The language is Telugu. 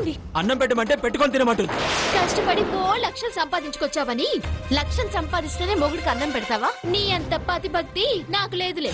ఏమైంది? అన్నం పెట్టమంటే పెట్టుకొని తినమంటుంది. కష్టపడి ఓ లక్షలు సంపాదించుకొచ్చావని? లక్షలు సంపాదిస్తేనే మొగుడికి అన్నం పెడతావా? నీ అంత పతి భక్తి నాకు లేదులే.